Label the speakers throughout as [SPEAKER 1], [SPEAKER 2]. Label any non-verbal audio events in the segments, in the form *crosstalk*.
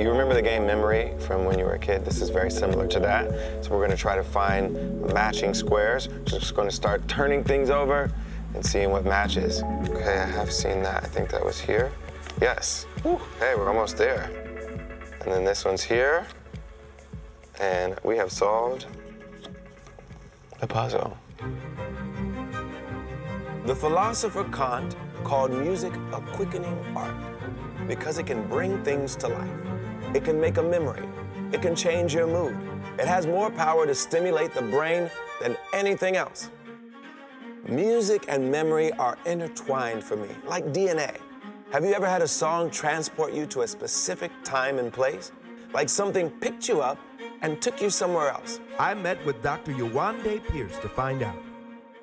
[SPEAKER 1] You remember the game Memory from when you were a kid? This is very similar to that. So we're gonna try to find matching squares. Just gonna start turning things over and seeing what matches. Okay, I have seen that. I think that was here. Yes. Whew. Hey, we're almost there. And then this one's here. And we have solved the puzzle. The philosopher Kant called music a quickening art because it can bring things to life. It can make a memory. It can change your mood. It has more power to stimulate the brain than anything else. Music and memory are intertwined for me, like DNA. Have you ever had a song transport you to a specific time and place? Like something picked you up and took you somewhere else?
[SPEAKER 2] I met with Dr. Yewande Pearse to find out.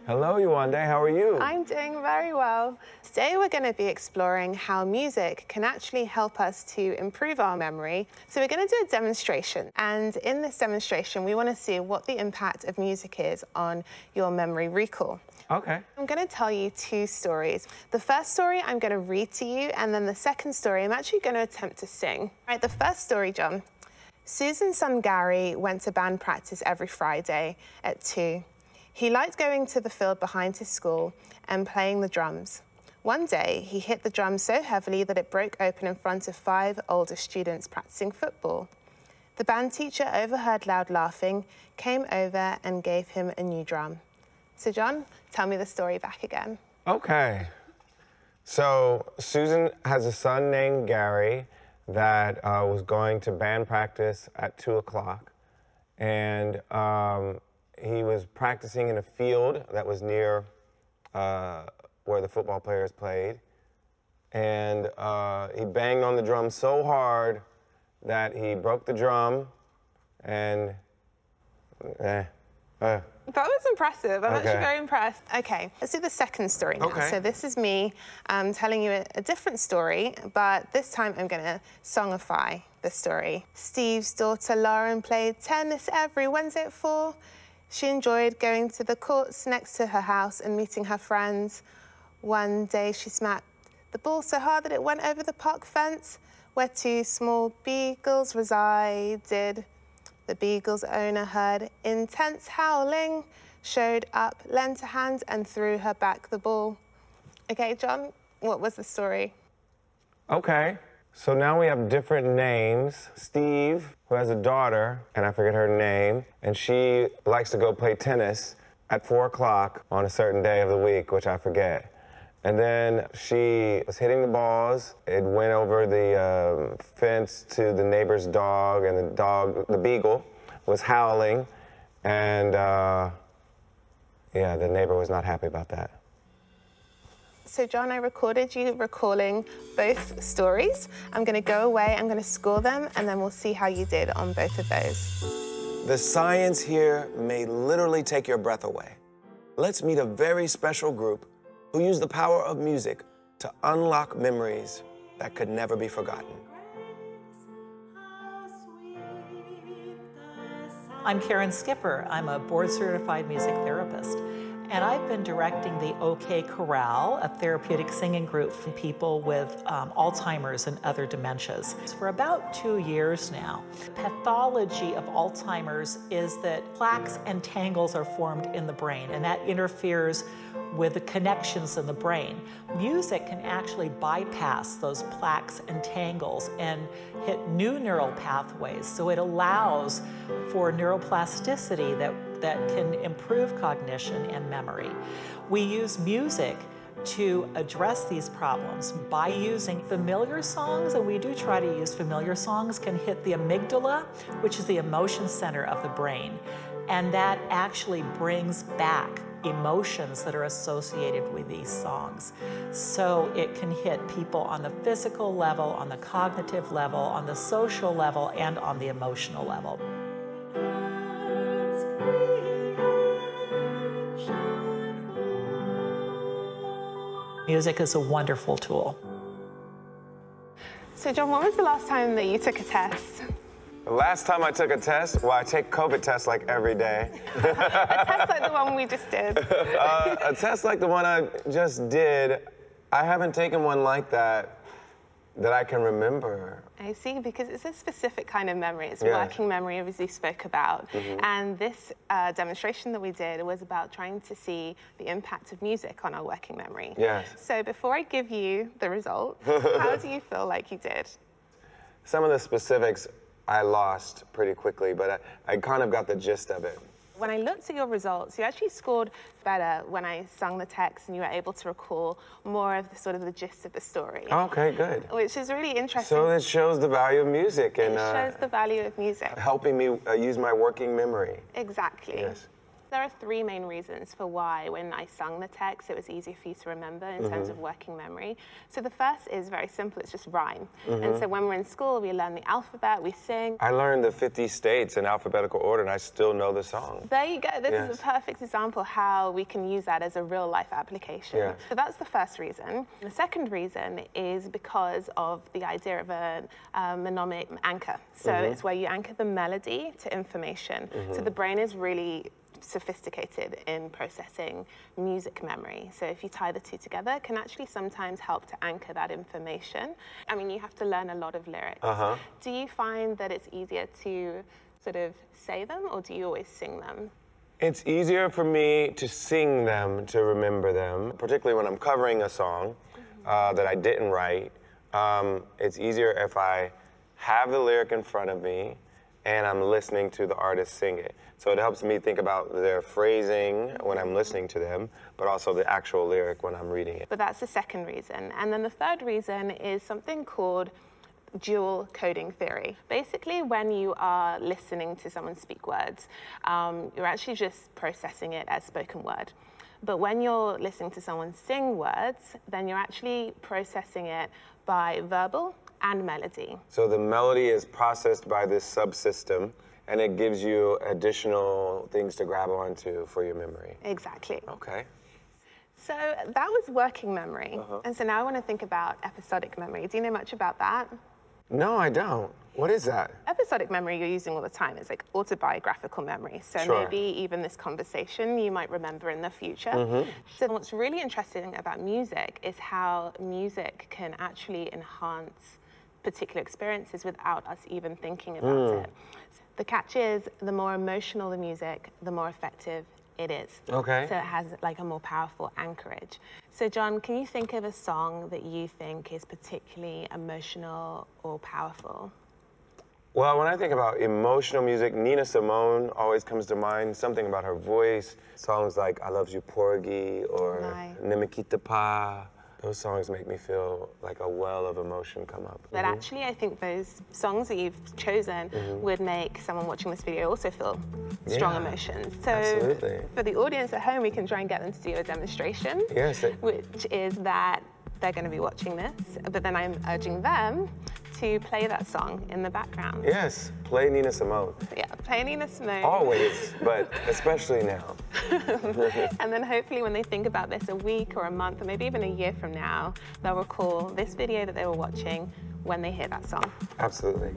[SPEAKER 1] Hello, Yewande. How are you?
[SPEAKER 3] I'm doing very well. Today we're going to be exploring how music can actually help us to improve our memory. So we're going to do a demonstration. And in this demonstration, we want to see what the impact of music is on your memory recall.
[SPEAKER 1] Okay.
[SPEAKER 3] I'm going to tell you two stories. The first story I'm going to read to you, and then the second story I'm actually going to attempt to sing. All right, the first story, John. Susan's son Gary went to band practice every Friday at 2. He liked going to the field behind his school and playing the drums. One day, he hit the drum so heavily that it broke open in front of five older students practicing football. The band teacher overheard loud laughing, came over, and gave him a new drum. So, John, tell me the story back again.
[SPEAKER 1] Okay. So, Susan has a son named Gary that uh, was going to band practice at 2 o'clock. And um, he was practicing in a field that was near uh, where the football players played. And uh, he banged on the drum so hard that he broke the drum and eh, uh,
[SPEAKER 3] That was impressive. I'm
[SPEAKER 1] Okay.
[SPEAKER 3] actually very impressed. Okay, let's do the second story now.
[SPEAKER 1] Okay.
[SPEAKER 3] So this is me um, telling you a, a different story, but this time I'm going to songify the story. Steve's daughter Lauren played tennis every Wednesday at four. She enjoyed going to the courts next to her house and meeting her friends. One day she smacked the ball so hard that it went over the park fence where two small beagles resided. The beagle's owner heard intense howling, showed up, lent a hand, and threw her back the ball. Okay, John, what was the story?
[SPEAKER 1] Okay. So now we have different names. Steve, who has a daughter, and I forget her name, and she likes to go play tennis at four o'clock on a certain day of the week, which I forget. And then she was hitting the balls. It went over the um, fence to the neighbor's dog, and the dog, the beagle, was howling. And uh, yeah, the neighbor was not happy about that.
[SPEAKER 3] So, John, I recorded you recalling both stories. I'm going to go away, I'm going to score them, and then we'll see how you did on both of those.
[SPEAKER 1] The science here may literally take your breath away. Let's meet a very special group who use the power of music to unlock memories that could never be forgotten.
[SPEAKER 4] I'm Karen Skipper. I'm a board certified music therapist. And I've been directing the OK Chorale, a therapeutic singing group for people with um, Alzheimer's and other dementias, for about two years now. The pathology of Alzheimer's is that plaques and tangles are formed in the brain, and that interferes with the connections in the brain. Music can actually bypass those plaques and tangles and hit new neural pathways. So it allows for neuroplasticity that, that can improve cognition and memory. We use music to address these problems by using familiar songs, and we do try to use familiar songs, can hit the amygdala, which is the emotion center of the brain. And that actually brings back emotions that are associated with these songs. So it can hit people on the physical level, on the cognitive level, on the social level, and on the emotional level. Music is a wonderful tool.
[SPEAKER 3] So, John, when was the last time that you took a test?
[SPEAKER 1] The last time I took a test, well, I take COVID tests like every day. *laughs*
[SPEAKER 3] a test like the one we just did.
[SPEAKER 1] uh, a test like the one I just did, I haven't taken one like that That I can remember.
[SPEAKER 3] I see, because it's a specific kind of memory. It's
[SPEAKER 1] Yeah.
[SPEAKER 3] Working memory, as you spoke about. And this uh, demonstration that we did was about trying to see the impact of music on our working memory.
[SPEAKER 1] Yes.
[SPEAKER 3] So before I give you the result, *laughs* how do you feel like you did?
[SPEAKER 1] Some of the specifics I lost pretty quickly, but I, I kind of got the gist of it.
[SPEAKER 3] When I looked at your results, you actually scored better when I sung the text and you were able to recall more of the sort of the gist of the story.
[SPEAKER 1] Okay, good.
[SPEAKER 3] Which is really interesting.
[SPEAKER 1] So it shows the value of music and
[SPEAKER 3] it
[SPEAKER 1] uh,
[SPEAKER 3] shows the value of music.
[SPEAKER 1] helping me uh, use my working memory.
[SPEAKER 3] Exactly.
[SPEAKER 1] Yes.
[SPEAKER 3] There are three main reasons for why, when I sung the text, it was easier for you to remember in
[SPEAKER 1] Mm-hmm.
[SPEAKER 3] terms of working memory. So the first is very simple, it's just rhyme.
[SPEAKER 1] Mm-hmm.
[SPEAKER 3] And so when we're in school, we learn the alphabet, we sing.
[SPEAKER 1] I learned the 50 states in alphabetical order, and I still know the song.
[SPEAKER 3] There you go. This
[SPEAKER 1] Yes.
[SPEAKER 3] is a perfect example how we can use that as a real life application.
[SPEAKER 1] Yeah.
[SPEAKER 3] So that's the first reason. The second reason is because of the idea of a, mnemonic anchor. So
[SPEAKER 1] Mm-hmm.
[SPEAKER 3] it's where you anchor the melody to information. So the brain is really sophisticated in processing music memory. So if you tie the two together, it can actually sometimes help to anchor that information. I mean, you have to learn a lot of lyrics.
[SPEAKER 1] Uh-huh.
[SPEAKER 3] Do you find that it's easier to sort of say them or do you always sing them?
[SPEAKER 1] It's easier for me to sing them to remember them, particularly when I'm covering a song uh, that I didn't write. Um, it's easier if I have the lyric in front of me and I'm listening to the artist sing it. So it helps me think about their phrasing when I'm listening to them, but also the actual lyric when I'm reading it.
[SPEAKER 3] But that's the second reason. And then the third reason is something called dual coding theory. Basically, when you are listening to someone speak words, um, you're actually just processing it as spoken word. But when you're listening to someone sing words, then you're actually processing it by verbal and melody.
[SPEAKER 1] So the melody is processed by this subsystem, and it gives you additional things to grab onto for your memory.
[SPEAKER 3] Exactly.
[SPEAKER 1] Okay.
[SPEAKER 3] So that was working memory.
[SPEAKER 1] Uh-huh.
[SPEAKER 3] And so now I want to think about episodic memory. Do you know much about that?
[SPEAKER 1] No, I don't. What is that?
[SPEAKER 3] episodic memory you're using all the time is like autobiographical memory. So
[SPEAKER 1] Sure.
[SPEAKER 3] maybe even this conversation you might remember in the future.
[SPEAKER 1] Mm-hmm.
[SPEAKER 3] So what's really interesting about music is how music can actually enhance particular experiences without us even thinking about
[SPEAKER 1] Mm.
[SPEAKER 3] it. The catch is the more emotional the music, the more effective it is.
[SPEAKER 1] Okay.
[SPEAKER 3] So it has like a more powerful anchorage. So John, can you think of a song that you think is particularly emotional or powerful?
[SPEAKER 1] Well, when I think about emotional music, Nina Simone always comes to mind. Something about her voice. Songs like I Love You Porgy or. Nimikita Pa. Those songs make me feel like a well of emotion come up.
[SPEAKER 3] But mm-hmm. actually, I think those songs that you've chosen mm-hmm. would make someone watching this video also feel strong
[SPEAKER 1] Yeah,
[SPEAKER 3] emotions. So,
[SPEAKER 1] absolutely.
[SPEAKER 3] for the audience at home, we can try and get them to do a demonstration,
[SPEAKER 1] Yes, it-
[SPEAKER 3] which is that they're going to be watching this, but then I'm urging them to play that song in the background.
[SPEAKER 1] Yes, play Nina Simone.
[SPEAKER 3] Yeah, play Nina Simone.
[SPEAKER 1] Always, *laughs* but especially now. *laughs*
[SPEAKER 3] And then hopefully when they think about this a week or a month or maybe even a year from now, they'll recall this video that they were watching when they hear that song.
[SPEAKER 1] Absolutely.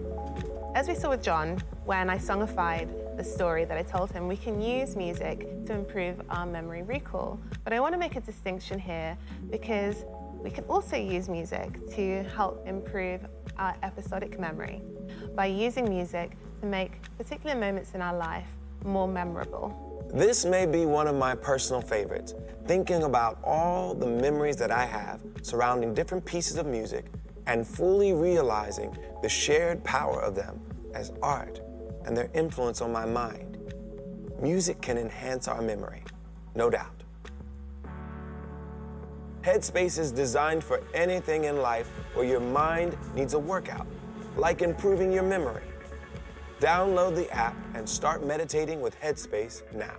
[SPEAKER 3] As we saw with John, when I songified the story that I told him, we can use music to improve our memory recall. But I want to make a distinction here because we can also use music to help improve our episodic memory by using music to make particular moments in our life more memorable.
[SPEAKER 1] This may be one of my personal favorites, thinking about all the memories that I have surrounding different pieces of music and fully realizing the shared power of them as art and their influence on my mind. Music can enhance our memory, no doubt. Headspace is designed for anything in life where your mind needs a workout, like improving your memory. Download the app and start meditating with Headspace now.